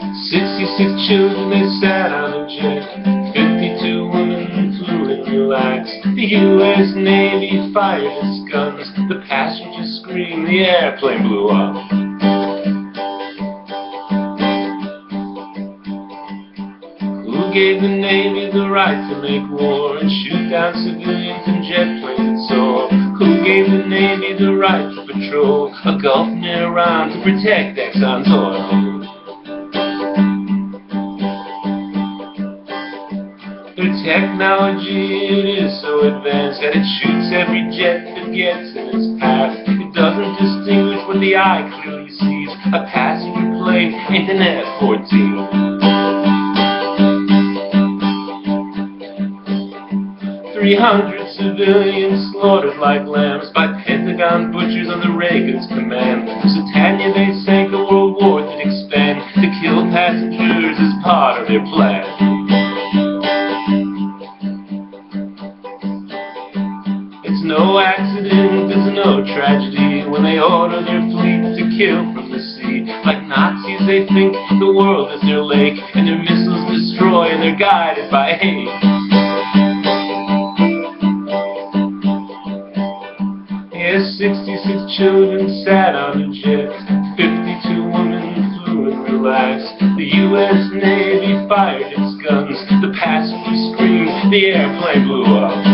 66 children, they sat on a jet. 52 women flew and relaxed. The U.S. Navy fired its guns. The passengers screamed, the airplane blew up. Who gave the Navy the right to make war and shoot down civilians in jet planes soar? Who gave the Navy the right to patrol a Gulf near Iran to protect Exxon's oil? Their technology, it is so advanced that it shoots every jet that gets in its path. It doesn't distinguish what the eye clearly sees. A passenger plane ain't an F-14. 300 civilians slaughtered like lambs by Pentagon butchers under Reagan's command. Lusitania, they sank a world war that expand to kill passengers as part of their plan. It's no accident, there's no tragedy when they order their fleet to kill from the sea. Like Nazis, they think the world is their lake, and their missiles destroy, and they're guided by hate. Yes, 66 children sat on a jet, 52 women flew and relaxed. The U.S. Navy fired its guns, the passengers screamed, the airplane blew up.